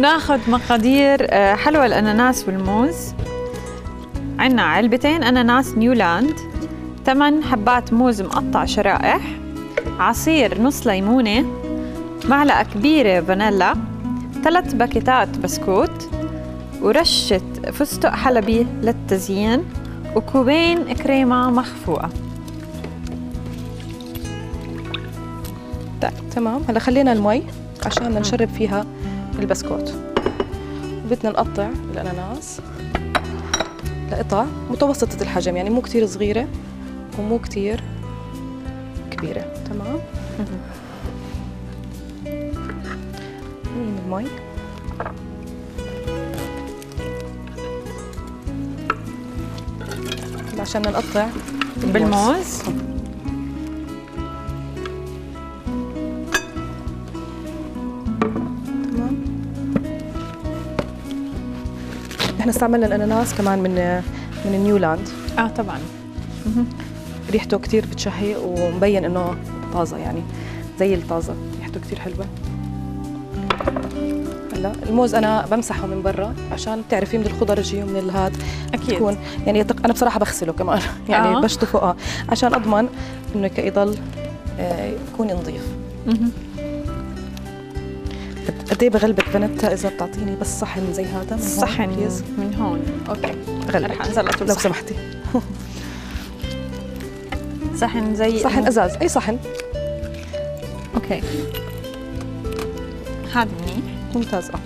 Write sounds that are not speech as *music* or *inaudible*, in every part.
ناخذ مقادير آه، حلوى الأناناس والموز. عندنا علبتين أناناس نيولاند. 8 حبات موز مقطع شرائح. عصير نص ليمونة. معلقة كبيرة فانيلا. ثلاث باكيتات بسكوت. ورشة فستق حلبي للتزيين. وكوبين كريمة مخفوقة. طيب تمام. هلا خلينا المي عشان نشرب فيها البسكوت. بدنا نقطع الأناناس لقطع متوسطة الحجم يعني مو كتير صغيرة ومو كتير كبيرة. تمام؟ من المي؟ عشان نقطع بالموز؟ إحنا استعملنا الأناناس كمان من من نيولاند آه طبعا. ريحته كتير بتشهي ومبين إنه طازة يعني زي الطازة. ريحته كتير حلوة. هلا الموز أنا بمسحه من برا عشان بتعرفي من الخضرجي ومن الهاد. أكيد. يكون يعني أنا بصراحة بغسله كمان. *laughs* يعني آه. بشطفه آه. عشان أضمن إنه يضل آه، يكون نظيف. قد إيه بغلبك فانيتا إذا بتعطيني بس صحن زي هذا؟ من صحن please. من هون. okay. غلبك. رح أنزل لو سمحتي. *laughs* صحن زي صحن أزاز. أي صحن. أوكي. هذا منيح ممتاز. آه.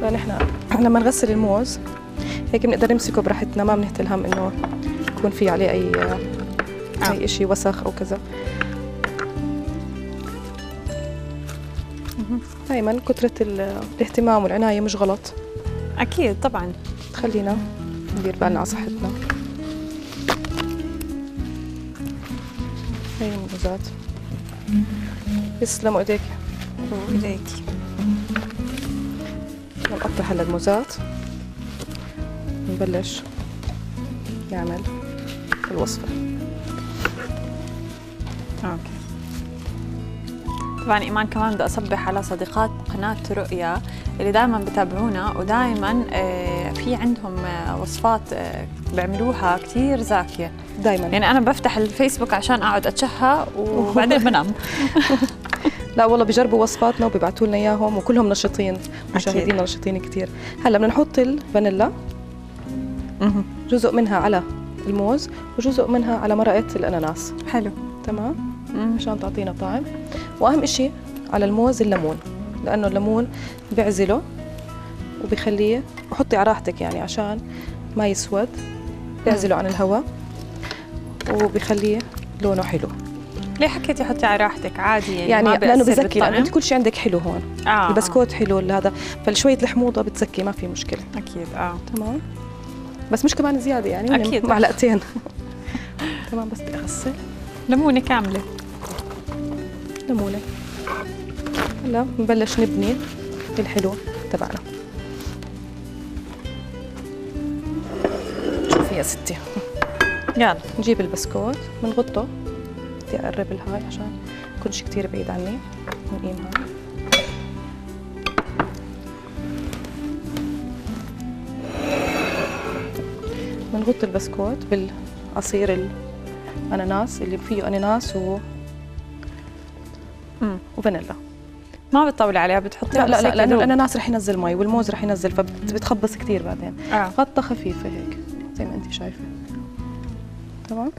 فنحن لما نغسل الموز. هيك بنقدر نمسكه براحتنا. ما بنهتل هم إنه يكون في عليه اي أي شيء وسخ أو كذا. دائما كثرة ال- الاهتمام والعناية مش غلط. أكيد طبعا. خلينا ندير بالنا على صحتنا. هي الموزات يسلموا ايديك وايديكي نقطع هلا الموزات. نبلش نعمل الوصفة أوكي. طبعا إيمان كمان بدي أصبح على صديقات قناة رؤيا اللي دائما بتابعونا ودائما في عندهم آه، وصفات آه، بيعملوها كثير زاكية. دايما. يعني أنا بفتح الفيسبوك عشان أقعد أتشهى وبعدين *laughs* بنام. *laughs* لا والله بيجربوا وصفاتنا وبيبعتوا لنا إياهم وكلهم نشيطين مشاهدينا نشيطين كثير هلأ بدنا نحط الفانيلا جزء منها على الموز وجزء منها على مرقة الأناناس. حلو. تمام؟ مم. عشان تعطينا طعم. وأهم إشي على الموز الليمون لأنه الليمون بيعزله وبيخليه وحطي على راحتك يعني عشان ما يسود. بيعزله عن الهواء وبيخليه لونه حلو. ليه حكيتي حطي على راحتك؟ عادي يعني, يعني ما لأنه بزكي لأنه؟ انت كل شيء عندك حلو هون. آه. البسكوت حلو هذا فشوية الحموضه بتزكي ما في مشكلة. آه. أكيد آه. تمام. بس مش كمان زيادة يعني أكيد. معلقتين. *laughs* تمام بس بدي أغسل. ليمونة كاملة. ليمونه هلا نبلش نبني الحلو تبعنا. شوفي يا ستي؟ يلا. نجيب البسكوت بنغطه بدي أقرب الهاي عشان يكونش كتير بعيد عني. نقيم هاي. بنغط البسكوت بالعصير الأناناس اللي فيه أناناس و... وفانيلا. ما بتطولي عليها بتحطيها لا لا لا لأنه. الأناناس رح ينزل مي والموز رح ينزل فبتخبص كتير بعدين. آه. غطة خفيفة هيك زي ما انت شايفة. تمام؟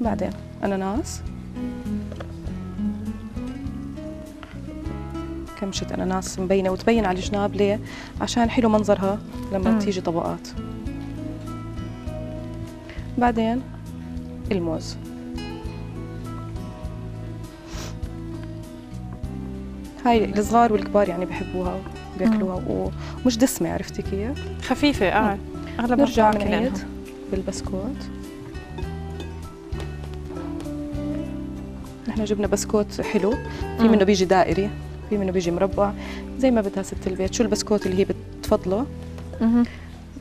بعدين أناناس. كمشة أناناس مبينة وتبين على الجناب ليه؟ عشان حلو منظرها لما مم. تيجي طبقات. بعدين الموز. هاي الصغار والكبار يعني بحبوها بياكلوها ومش دسمة عرفتي كيف؟ خفيفة آه. اغلب نرجع لأنها. بالبسكوت. نحن جبنا بسكوت حلو. في. منه بيجي دائري في منه بيجي مربع. زي ما بدها ست البيت. شو البسكوت اللي هي بتفضله.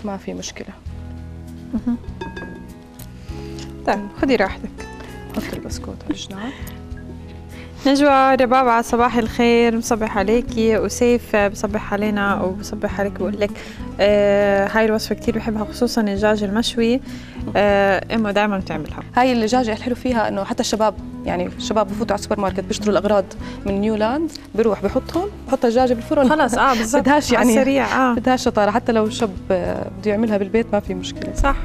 ما في مشكلة. طيب خذي راحتك. حط البسكوت على الجناب. نجوى ربابة صباح الخير. مصبح عليكي وسيف بصبح علينا وبصبح عليك. بقول لك آه هاي الوصفة كتير بحبها خصوصا الدجاج المشوي. آه إمه دائما بتعملها. هاي الدجاجة الحلو فيها إنه حتى الشباب يعني الشباب بفوتوا على السوبر ماركت بيشتروا الأغراض من نيولاند بيروح بحطهم بحط الدجاجة بالفرن. خلص آه بالضبط. *laughs* بدهاش يعني السريع آه. بدهاش شطارة. حتى لو شاب آه، بده يعملها بالبيت ما في مشكلة. صح.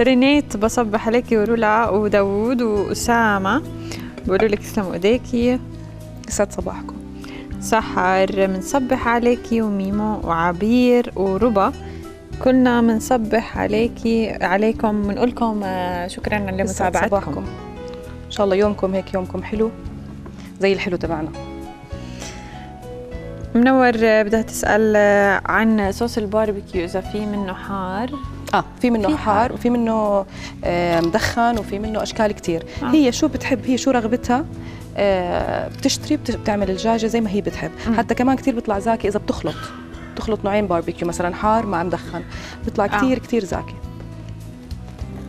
رينيت بصبح عليكي ورولا وداوود وأسامة. بقولوا لك تسلموا ايديكي يسعد صباحكم. سحر بنصبح عليكي وميمو وعبير وربا. كلنا بنصبح عليكي عليكم. بنقول لكم آه، شكرا لمتابعتكم صباحكم. إن شاء الله يومكم هيك يومكم حلو زي الحلو تبعنا. منور بدها تسأل آه، عن صوص الباربيكيو. إذا في منه حار. آه في منه في حار. وفي منه آه، مدخن وفي منه أشكال كتير. آه. هي شو بتحب؟ هي شو رغبتها؟ آه، بتشتري بت- بتعمل الدجاجه زي ما هي بتحب. مم. حتى كمان كتير بيطلع زاكي إذا بتخلط. تخلط نوعين باربيكيو مثلا حار مع مدخن. بيطلع آه. كتير كتير زاكي.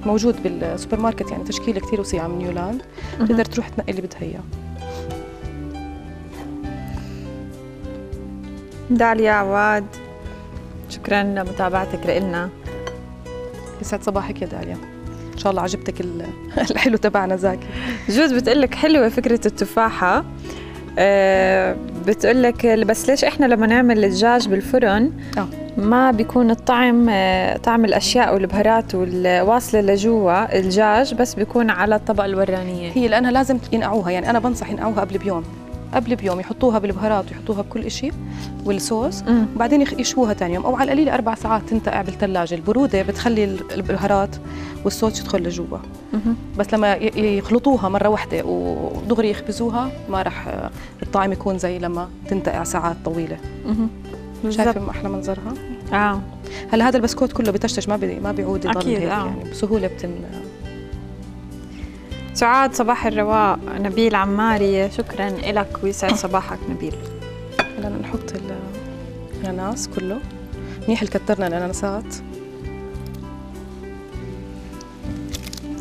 موجود بالسوبر ماركت يعني تشكيلة كتير وسيعه من نيولاند. بتقدر تروح تنقي اللي بدها إياه. داليا عواد شكرا لمتابعتك لإلنا. يسعد صباحك يا داليا. إن شاء الله عجبتك ال- *laughs* الحلو تبعنا زاكي. جود بتقلك حلوة فكرة التفاحة. أه بتقلك بس ليش إحنا لما نعمل الدجاج بالفرن آه. ما بيكون الطعم آه، طعم الأشياء والبهارات والواصلة لجوا الدجاج بس بيكون على الطبقة الورانية. هي لأنها لازم ينقعوها يعني أنا بنصح ينقعوها قبل بيوم. قبل بيوم يحطوها بالبهارات ويحطوها بكل شيء والصوص. وبعدين يشووها ثاني يوم. أو على القليل أربع ساعات تنتقع بالثلاجه البرودة بتخلي ال- البهارات والصوص يدخل لجوا. بس لما يخلطوها مرة واحدة ودغري يخبزوها ما راح آه، الطعم يكون زي لما تنتقع ساعات طويلة. شايفة أحلى منظرها؟ آه. هلا هذا البسكوت كله بتشتش ما بي ما بيعود يضل هيك آه. يعني بسهولة بتن سعاد صباح الرواق نبيل عماري شكرا لك. ويسعد صباحك نبيل. هلا نحط ال- الأناناس كله. منيح اللي كترنا الأناناسات.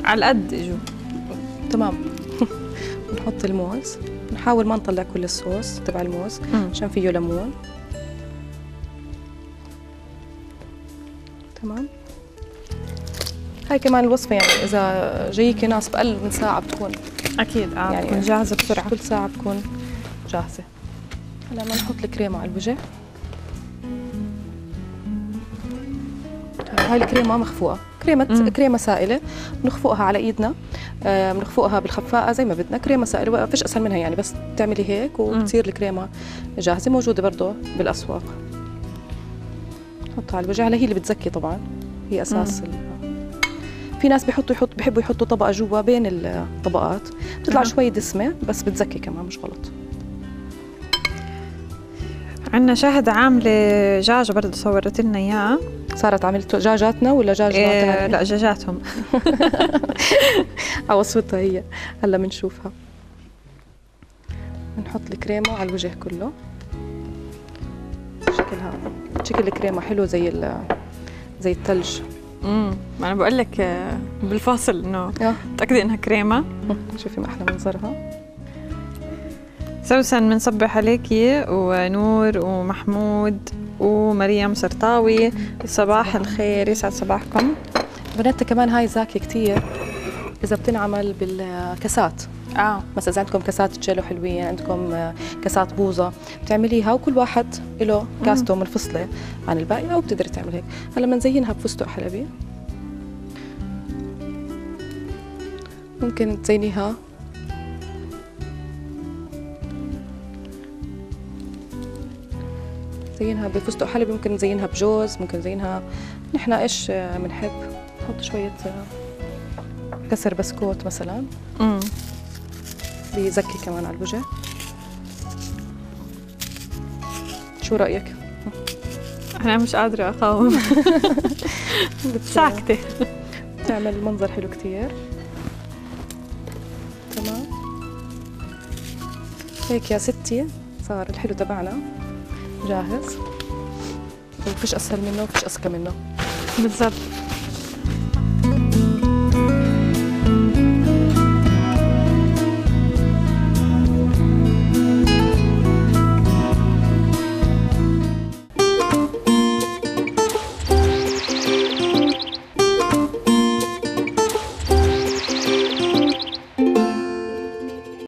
على القد إجوا. تمام. *laughs* نحط الموز. نحاول ما نطلع كل الصوص تبع الموز. عشان فيه ليمون. هاي كمان الوصفة يعني إذا جايك ناس بأقل من ساعة بتكون. أكيد آه يعني بتكون جاهزة بسرعة كل ساعة بتكون جاهزة. هلا بدنا نحط الكريمة على الوجه. هاي الكريمة مخفوقة. كريمة مم. كريمة سائلة. بنخفقها على إيدنا. آه، بنخفقها بالخفاقة زي ما بدنا. كريمة سائلة ما فيش أسهل منها يعني بس بتعملي هيك وبتصير الكريمة جاهزة. موجودة برضه بالأسواق. نحطها على الوجه. هلا هي اللي بتزكي طبعا. هي أساس ال... في ناس بيحطوا يحط بحبوا يحطوا طبقة جوا بين الطبقات. بتطلع أها. شوي دسمة بس بتزكي كمان مش غلط. عندنا شاهد عاملة دجاجه برضه صورت لنا اياه صارت عملت دجاجاتنا ولا دجاج إيه؟ لا دجاجاتهم على *laughs* وصفتها هي. هلا بنشوفها بنحط الكريمة على الوجه كله. شكلها شكل الكريمة حلو زي ال زي الثلج امم ما أنا بقول لك آه، بالفاصل إنه تاكدي إنها كريمة. شوفي ما أحلى منظرها سوسن بنصبح عليكي ونور ومحمود ومريم سرطاوي. صباح الخير يسعد صباحكم. بنات كمان هاي زاكي كتير. إذا بتنعمل بالكاسات. آه. مثلا إذا عندكم كاسات جيلو حلوين عندكم آه، كاسات بوظة بتعمليها وكل واحد له كاسته منفصلة عن الباقي أو بتقدري تعمل هيك. هلأ بنزينها بفستق حلبي. ممكن تزينيها. زينها بفستق حلبي ممكن نزينها بجوز ممكن نزينها نحن إيش آه، بنحب نحط شوية آه، كسر بسكوت مثلا. امم بيزكي كمان على الوجه. شو رأيك؟ أنا مش قادرة أقاوم. *laughs* ساكتة. بتعمل منظر حلو كتير. تمام. هيك يا ستي صار الحلو تبعنا. جاهز. وفيش أسهل منه وفيش أذكى منه. بالضبط.